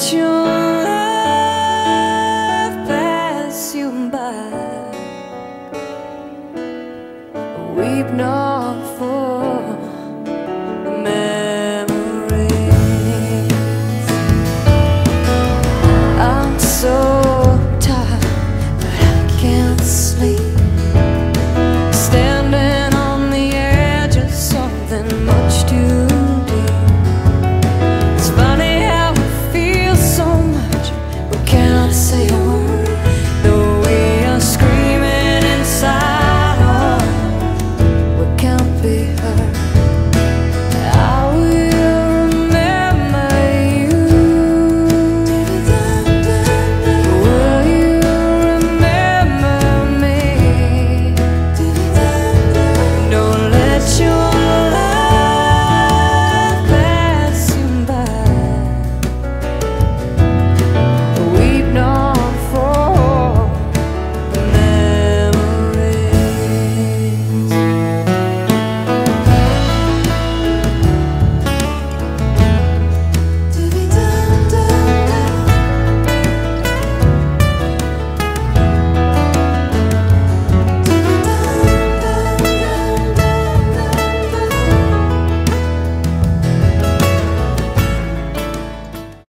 Let your love pass you by? Weep not for